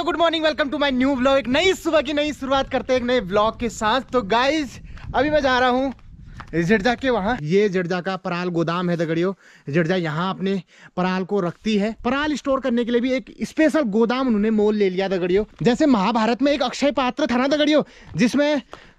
भाइयों good morning welcome to my new vlog एक नई सुबह की नई शुरुआत करते हैं एक नए ब्लॉग के साथ। तो गाइज़ अभी मैं जा रहा हूँ जिरजा के वहाँ। ये जिरजा का पराल गोदाम है दगड़ियों। जिरजा यहाँ अपने पराल को रखती है। पराल स्टोर करने के लिए भी एक स्पेशल गोदाम उन्होंने मोल ले लिया दगड़ियों। जैसे महाभारत में एक अक्षय पात्र था ना दगड़ियों, जिसमें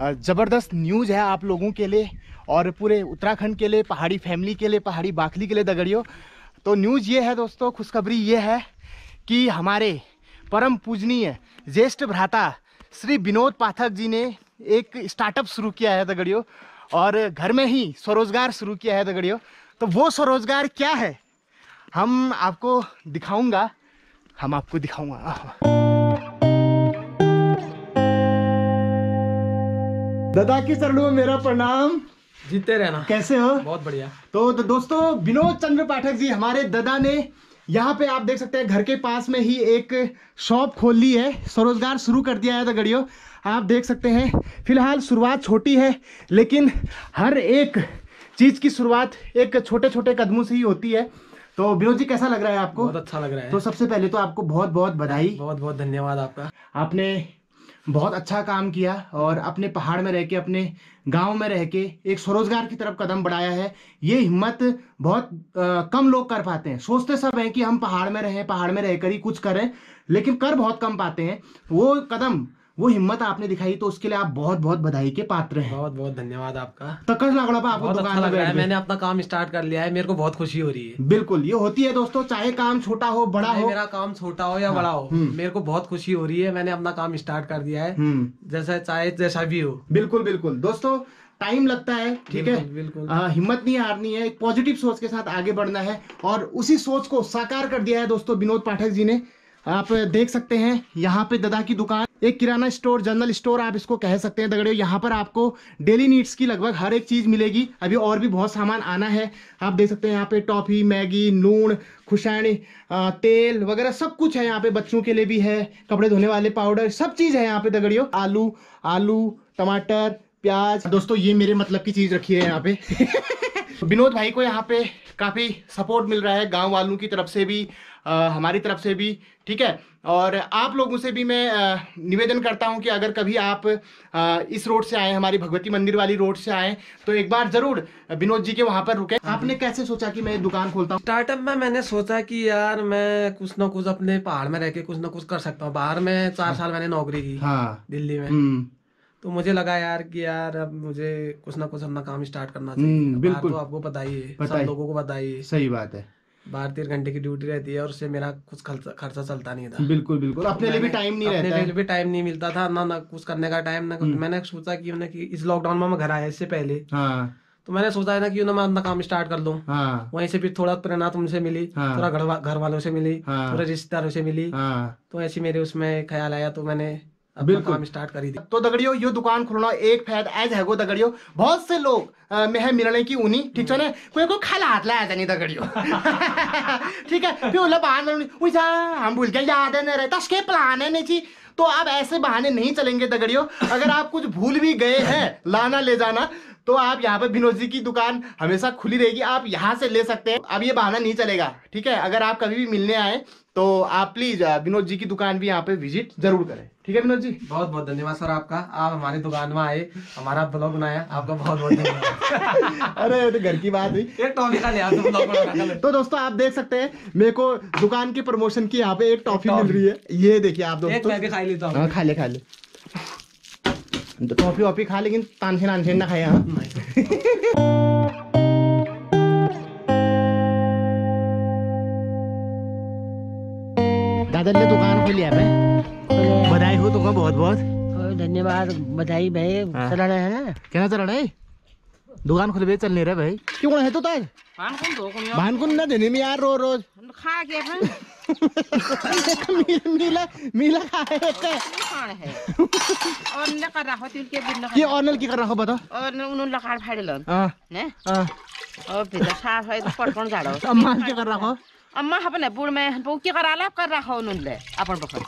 ज़बरदस्त न्यूज़ है आप लोगों के लिए और पूरे उत्तराखंड के लिए, पहाड़ी फैमिली के लिए, पहाड़ी बाखली के लिए, दगड़ियों। तो न्यूज़ ये है दोस्तों, खुशखबरी ये है कि हमारे परम पूजनीय ज्येष्ठ भ्राता श्री विनोद पाठक जी ने एक स्टार्टअप शुरू किया है दगड़ियों, और घर में ही स्वरोजगार शुरू किया है दगड़ियों। तो वो स्वरोजगार क्या है? हम आपको दिखाऊँगा, हम आपको दिखाऊँगा। दादा की में मेरा प्रणाम। जीते रहना। कैसे हो? बहुत बढ़िया। तो, तो दोस्तों विनोद चंद्र पाठक जी हमारे दादा ने यहाँ पे आप देख सकते हैं घर के पास में ही एक शॉप खोल ली है। स्वरोजगार शुरू कर दिया है दगड़ियों आप देख सकते हैं। फ़िलहाल शुरुआत छोटी है लेकिन हर एक चीज़ की शुरुआत एक छोटे छोटे कदमों से ही होती है। तो विनोद जी कैसा लग रहा है आपको? बहुत अच्छा लग रहा है। तो सबसे पहले तो आपको बहुत बहुत बधाई। बहुत बहुत धन्यवाद आपका। आपने बहुत अच्छा काम किया और अपने पहाड़ में रह के अपने गाँव में रह के एक स्वरोजगार की तरफ़ कदम बढ़ाया है। ये हिम्मत बहुत आ, कम लोग कर पाते हैं। सोचते सब हैं कि हम पहाड़ में रहें पहाड़ में रहकर ही कुछ करें लेकिन कर बहुत कम पाते हैं। वो कदम वो हिम्मत आपने दिखाई तो उसके लिए आप बहुत बहुत बधाई के पात्र हैं। बहुत बहुत धन्यवाद आपका। तकड़ लगड़ा आपको दुकान अच्छा में लग रहा है मैंने अपना काम स्टार्ट कर लिया है मेरे को बहुत खुशी हो रही है। बिल्कुल ये होती है दोस्तों चाहे काम छोटा हो बड़ा हो। मेरा काम छोटा हो या बड़ा हो मेरे को बहुत खुशी हो रही है मैंने अपना काम स्टार्ट कर दिया है। हम्म। जैसा चाहे जैसा भी हो। बिल्कुल बिल्कुल। दोस्तों टाइम लगता है ठीक है? बिल्कुल, हिम्मत नहीं हारनी है एक पॉजिटिव सोच के साथ आगे बढ़ना है और उसी सोच को साकार कर दिया है दोस्तों विनोद पाठक जी ने। आप देख सकते हैं यहाँ पे दादा की दुकान, एक किराना स्टोर, जनरल स्टोर आप इसको कह सकते हैं। दगड़ियों, यहाँ पर आपको डेली नीड्स की लगभग हर एक चीज़ मिलेगी। अभी और भी बहुत सामान आना है। आप देख सकते हैं यहाँ पे टॉफी, मैगी, नून, खुशैनी तेल वगैरह सब कुछ है यहाँ पे बच्चों के लिए भी है। कपड़े धोने वाले, पाउडर सब चीज़ है यहाँ पे दगड़ियों। आलू आलू, टमाटर, प्याज। दोस्तों, ये मेरे मतलब की चीज़ रखी है यहाँ पे। विनोद भाई को यहाँ पे काफ़ी सपोर्ट मिल रहा है। गाँव वालों की तरफ़ से भी हमारी तरफ़ से भी ठीक है? और आप लोगों से भी मैं निवेदन करता हूँ कि अगर कभी आप इस रोड से आए हमारी भगवती मंदिर वाली रोड से आए तो एक बार ज़रूर विनोद जी के वहाँ पर रुके। आपने कैसे सोचा कि मैं दुकान खोलता हूँ? स्टार्टअप में मैंने सोचा कि यार मैं कुछ ना कुछ अपने पहाड़ में रह के कुछ ना कुछ कर सकता हूँ। बाहर में चार साल मैंने नौकरी की हाँ। दिल्ली में। हम्म। तो मुझे लगा यार कि यार अब मुझे कुछ ना कुछ अपना काम स्टार्ट करना हम्म, चाहिए बिल्कुल। तो आपको ही है पता सब लोगों को ही है। सही बात है। बारह तेरह घंटे की ड्यूटी रहती है और उससे मेरा कुछ खर्चा खर्चा चलता नहीं था। बिल्कुल बिल्कुल। अपने लिए भी टाइम नहीं अपने रहता लिए भी टाइम नहीं मिलता था ना ना कुछ करने का टाइम ना कुछ। मैंने सोचा कि मैंने कि इस लॉकडाउन में मैं घर आया इससे पहले। हाँ। तो मैंने सोचा है ना कि ना मैं अपना काम स्टार्ट कर लूँ हाँ। वहीं से फिर थोड़ा प्रेरणा तुमसे मिली हाँ। थोड़ा घर घर वालों से मिली हाँ। थोड़े रिश्तेदारों से मिली। हाँ। तो ऐसे मेरे उसमें ख्याल आया तो मैंने अपना। काम स्टार्ट करी थी तो दगड़ियों यो दुकान खोलना एक फ़ायदा एज है गो दगड़ियों। बहुत से लोग में है मिलने की उनी ठीक है ना कोई को खाला हाथ लाया जानी दगड़ियों। ठीक है? फिर उला बहाने उसा हम भूल गए याद है नहीं रहता उसके प्लान है नहीं जी। तो आप ऐसे बहाने नहीं चलेंगे दगड़ियों। अगर आप कुछ भूल भी गए हैं लाना ले जाना तो आप यहाँ पे विनोद जी की दुकान हमेशा खुली रहेगी। आप यहाँ से ले सकते हैं। अब ये बहाना नहीं चलेगा ठीक है? अगर आप कभी भी मिलने आए तो आप प्लीज़ विनोद जी की दुकान भी यहाँ पे विज़िट ज़रूर करें। ठीक है विनोद जी? बहुत बहुत धन्यवाद सर आपका। आप हमारी दुकान में आए हमारा ब्लॉग बनाया आपका बहुत बहुत धन्यवाद। अरे तो घर की बात हुई। एक टॉपिक का लिया तो तो दोस्तों आप देख सकते हैं मेरे को दुकान की प्रमोशन की यहाँ पे एक टॉफी मिल रही है। ये देखिए आप दोस्तों। मैं लेता हूँ। खा ले खा ले। तो टॉफी वॉफी खा लेकिन तानसेन आनसेन ना खाए हाँ दादा ने दुकान खोली है तुमको बहुत बहुत धन्यवाद बधाई भाई हाँ। चला रहे हैं ना? कहना चल रहा है दुकान खुल भी चल नहीं रहा भाई। क्यों है तो ताज पान कौन दो कौन भान को ना देने में यार रो रोज। खा के मीला मीला खाने है। और ने कर रहा के बिन ये ऑनल की कर रहा हो बता और ने उन लखाड़ फाड़लन हाँ। ने? हाँ। और भित्र साफ़ है तो पटकन झाड़ो अम्मा क्या कर रहा हो? अम्मा अपन बुढ़ में वो के कराला कर रहा हो उनले अपन बखर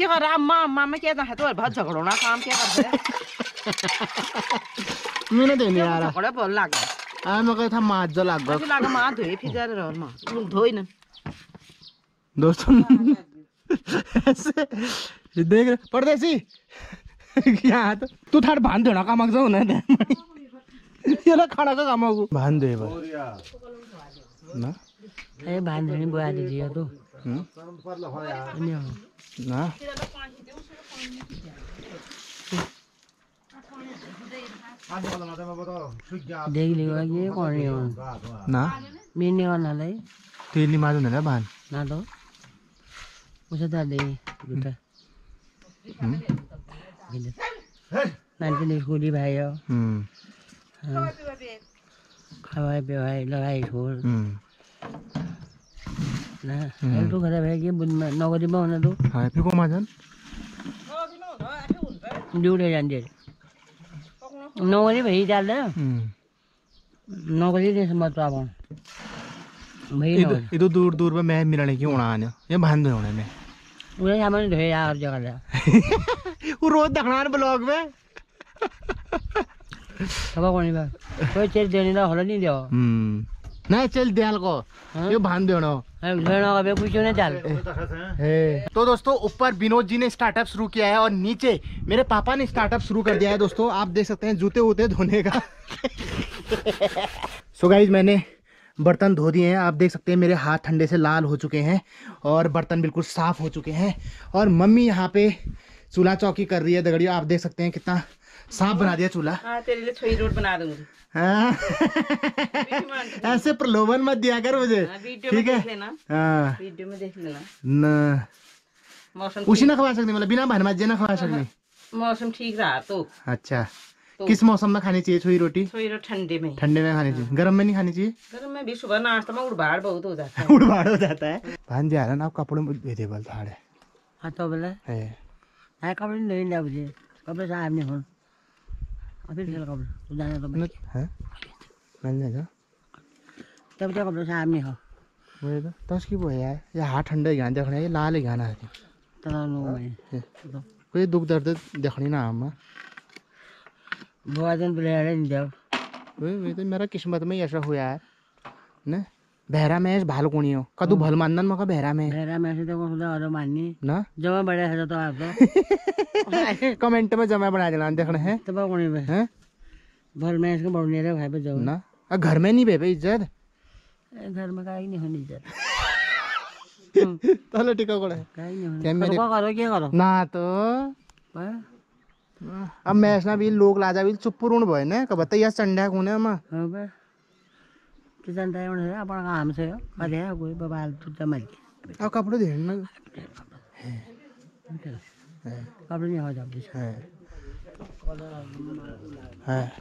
के कर रहा अम्मा अम्मा में क्या है तो बहुत झगड़ोना काम क्या करते मैंने देने यार झगड़े बोल लाग आ मैं कहता माज जो लाग लाग माँ धोई फिर जा रहा माँ धोई ना. दोस्तों ऐसे देख रहे परदेसी यहाँ तो तू थार भान देना काम जाऊ ना. याला खाना का काम भान दे ना? ए बांधणी बुआ दीजिए तो. Hum? Não pode levar a água. Não. Não? देखले के गर्ने हो ना मिने गर्नलाई तेलले मार्दैन होला भान ना त उसो त ले दुटा नानीले स्कुली भयो खवाई बेवाई लगाइ छोड हेल्थ खराब है कि बुन में नौकरी में होना तो हाँ फिर को माजन ड्यूटी जाने डाल दे हम्म। नौकरी नहीं समझ पा पाऊँ भाई इधर नौकरी। इधर दूर दूर में मैं मिलने की उड़ा आने ये भान होने में। उन्हें सामान धोए यार जगह ले। वो रोज दखना ब्लॉग में। सब कौन बात कोई चीज़ देने का होला नहीं दो हम्म। नहीं चल दयाल को हाँ? ये भान देना। का नहीं डाल तो दोस्तों ऊपर विनोद जी ने स्टार्टअप शुरू किया है और नीचे मेरे पापा ने स्टार्टअप शुरू कर दिया है दोस्तों। आप देख सकते हैं जूते वूते धोने का। सो so गाइज़ मैंने बर्तन धो दिए हैं। आप देख सकते हैं मेरे हाथ ठंडे से लाल हो चुके हैं और बर्तन बिल्कुल साफ़ हो चुके हैं। और मम्मी यहाँ पे चूल्हा चौकी कर रही है दगड़िया आप देख सकते हैं कितना साफ़ बना दिया चूल्हा। हाँ तेरे लिए छोई रोड बना दूँगी। हाँ। ऐसे प्रलोभन मत दिया कर मुझे। ठीक है? हाँ। वीडियो में देख लेना। न। मौसम उसी ना खवा सकती मतलब बिना बहन मज्जे ना खवा सकती। मौसम ठीक रहा तो। अच्छा। तो- किस मौसम में खानी चाहिए छुई रोटी? छोई रोड ठंडे में। ठंडे में खानी चाहिए। गर्म में नहीं खानी चाहिए? गर्म में भी सुबह नाश्ता में उड़भाड़ बहुत हो जाता है। उड़भाड़ हो जाता है। भान जी आ रहा ना आप कपड़े में भेजे बल थाड़े। हाँ तो बोला। है हाँ कपड़े नहीं ले मुझे। कपड़े साहब नहीं हो। अभी चल कपड़े। जाने तो न- है? मिलने का तब तो कपड़े साहब नहीं हो। वही तो तो उसकी वो है यार ये हाथ ठंडे गान देखना ये लाल ही गाना है। तो लोगों में ये। तो कोई दुख दर्द देखनी ना हम बुआ दिन बोले नहीं जाओ वही तो मेरा किस्मत में ऐसा हुआ यार न? बहरा में भाल कोणी हो। कदू भल मानना मका बहरा में। मेरा मैसेज तो खुदा और माननी। ना? जमा बड़े है तो आप तो। कमेंट में जमा बना देना देखना है। तब कौन है हैं? भर में इसको बढ़ने रहे भाई पे जाओ ना? घर में नहीं बेबे इज़्ज़त। घर में काहे नहीं होनी चाहिए चलो टीका कोड़ा। है काहे नहीं होनी क्या मेरे- करो क्या करो? ना तो। हाँ? अब मैसना भी लोग लाजा भी चुप ऋण भयो ने का बताइए संड्या कोने में बे। तो जनता है अपना काम से अरे कोई बबाल तू जमल अब कपड़े देना कपड़े नहीं हो जाते। है। है।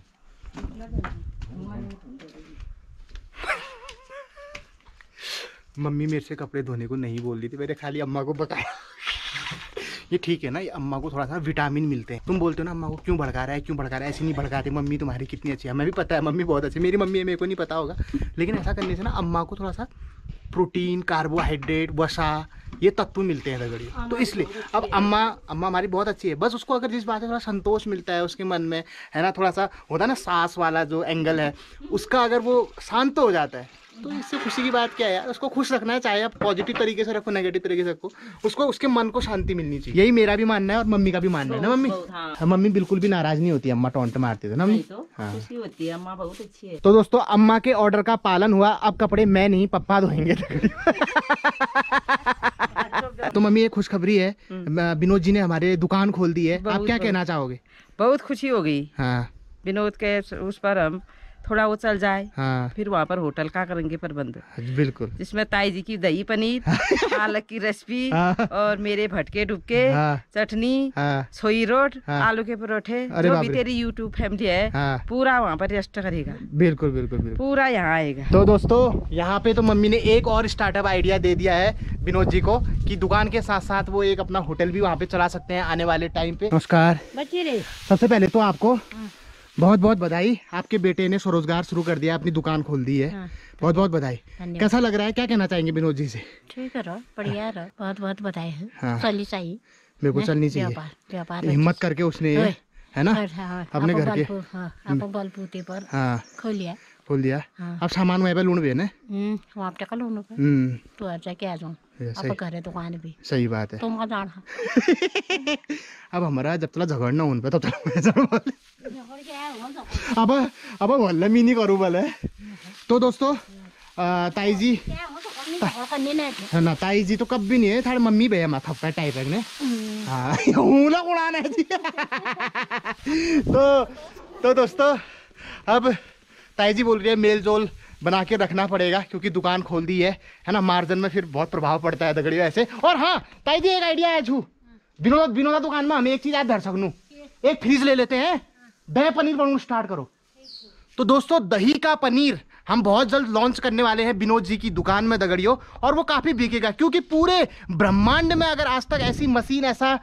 मम्मी मेरे से कपड़े धोने को नहीं बोल रही थी मैंने खाली अम्मा को बताया ये ठीक है ना ये अम्मा को थोड़ा सा विटामिन मिलते हैं। तुम बोलते हो ना अम्मा को क्यों भड़का रहा है क्यों भड़का रहा है? ऐसे नहीं भड़काते मम्मी तुम्हारी कितनी अच्छी है। हमें भी पता है मम्मी बहुत अच्छी मेरी मम्मी है मेरे को नहीं पता होगा। लेकिन ऐसा करने से ना अम्मा को थोड़ा सा प्रोटीन कार्बोहाइड्रेट वसा ये तत्व मिलते हैं रगड़ी तो इसलिए अब अम्मा अम्मा हमारी बहुत अच्छी है। बस उसको अगर जिस बात से थोड़ा संतोष मिलता है उसके मन में है ना थोड़ा सा होता है ना सांस वाला जो एंगल है उसका अगर वो शांत हो जाता है तो इससे खुशी की बात क्या है यार? उसको खुश रखना है चाहे आप पॉजिटिव तरीके से रखो नेगेटिव तरीके से रखो। उसको उसके मन को शांति मिलनी चाहिए। यही मेरा भी मानना है और मम्मी का भी मानना है ना मम्मी? हाँ। हाँ, मम्मी बिल्कुल भी नाराज़ नहीं होती अम्मा टोंट मारते थे ना मम्मी? तो हाँ। खुशी होती है अम्मा बहुत अच्छी है। तो दोस्तों अम्मा के ऑर्डर का पालन हुआ अब कपड़े मैं नहीं पप्पा धोएँगे। तो मम्मी ये खुशखबरी है। विनोद जी ने हमारे दुकान खोल दी है। आप क्या कहना चाहोगे? बहुत खुशी हो गई हाँ। विनोद के उस पर हम थोड़ा वो चल जाए हाँ। फिर वहाँ पर होटल का करेंगे प्रबंध। बिल्कुल। जिसमें ताई जी की दही पनीर पालक की रेसिपी हाँ। और मेरे भटके डुबके हाँ। चटनी हाँ। सोई रोट हाँ। आलू के परोठे जो भी तेरी यूट्यूब फैमिली है हाँ। पूरा वहाँ पर रेस्ट करेगा। बिल्कुल बिल्कुल बिल्कुल। पूरा यहाँ आएगा। तो दोस्तों यहाँ पे तो मम्मी ने एक और स्टार्टअप आइडिया दे दिया है विनोद जी को कि दुकान के साथ साथ वो एक अपना होटल भी वहाँ पे चला सकते हैं आने वाले टाइम पे। नमस्कार। सबसे पहले तो आपको बहुत बहुत बधाई। आपके बेटे ने स्वरोजगार शुरू कर दिया अपनी दुकान खोल दी है। हाँ, बहुत बहुत बधाई। कैसा लग रहा है? क्या कहना चाहेंगे विनोद जी से? ठीक है रहो बढ़िया रहो। बहुत बहुत बधाई है। हाँ। चलनी चाहिए। बिल्कुल चलनी हिम्मत करके उसने है ना? हाँ, अपने घर के। हाँ, आपको बलबूते पर हाँ। खोलिया खोल दिया हाँ। अब सामान वहाँ पे लूण भी है ना? हम्म वहाँ पे हम्म। तो आज जाके आ जाऊँ सही। घर है दुकान भी। सही बात है। तुम का जाना। अब हमारा जब तक झगड़ना उन पे तब तक। अब अब भल्ला मी करूँ बोले तो दोस्तों ताई जी ना ताई जी तो कब भी नहीं है थारे मम्मी भैया माथा पे टाइप है ने? हाँ हूँ लोग उड़ाना है जी। तो तो दोस्तों अब ताई जी बोल रही है मेल जोल बना के रखना पड़ेगा क्योंकि दुकान खोल दी है है ना? मार्जिन में फिर बहुत प्रभाव पड़ता है दगड़ियों ऐसे। और हाँ ताई जी एक आइडिया है छू विनोद, विनोदा दुकान में हमें एक चीज़ आप धर सकनू। एक फ्रीज ले लेते हैं। दही पनीर बनू स्टार्ट करो। तो दोस्तों, दही का पनीर हम बहुत जल्द लॉन्च करने वाले हैं विनोद जी की दुकान में दगड़ियों और वो काफ़ी बिकेगा क्योंकि पूरे ब्रह्मांड में अगर आज तक ऐसी मशीन ऐसा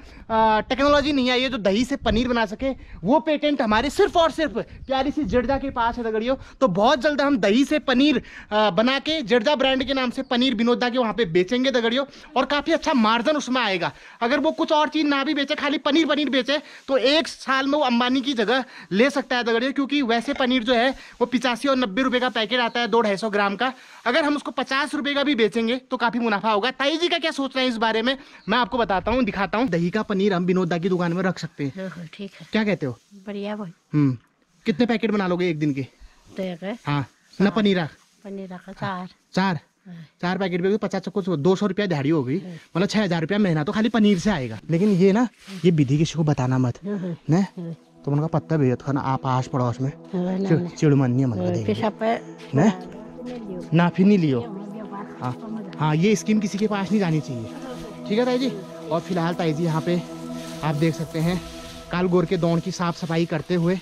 टेक्नोलॉजी नहीं आई है जो दही से पनीर बना सके वो पेटेंट हमारे सिर्फ़ और सिर्फ़ प्यारी सी जड़जा के पास है दगड़ियो। तो बहुत जल्द हम दही से पनीर अ, बना के जड़जा ब्रांड के नाम से पनीर विनोदा के वहाँ पे बेचेंगे दगड़ियो और काफ़ी अच्छा मार्जन उसमें आएगा। अगर वो कुछ और चीज़ ना भी बेचे खाली पनीर पनीर बेचे तो एक साल में वो अंबानी की जगह ले सकता है दगड़ियों क्योंकि वैसे पनीर जो है वो पिचासी और नब्बे रुपए का पैकेट आता है दो ढाई सौ ग्राम का। अगर हम उसको पचास रुपए का भी बेचेंगे तो काफ़ी मुनाफा होगा। ताई जी का क्या सोच रहे हैं इस बारे में? मैं आपको बताता हूँ दिखाता हूँ। दही का पनीर हम विनोदा की दुकान में रख सकते हैं। हाँ, हाँ, ठीक है। क्या कहते हो? बढ़िया भाई हम्म। कितने पैकेट बना लोगे एक दिन के? तो है। हाँ न पनीर। रख पनीर चार। चार? हाँ। चार पैकेट भी पचास चक्को दो सौ रुपया दिहाड़ी हो गई। मतलब छह हज़ार रुपया महीना तो खाली पनीर से आएगा। लेकिन ये ना ये विधि किसी को बताना मत हाँ, हाँ, न तो उनका पत्ता भेजत खाना आप आस पड़ोस में। चिड़मनिया मन हाँ, पेशाब पे न? लियो। ना फिर नहीं लियो? हाँ हाँ ये स्कीम किसी के पास नहीं जानी चाहिए। ठीक है ताई जी? और फ़िलहाल ताई जी यहाँ पे आप देख सकते हैं काल गोर के दौड़ की साफ़ सफ़ाई करते हुए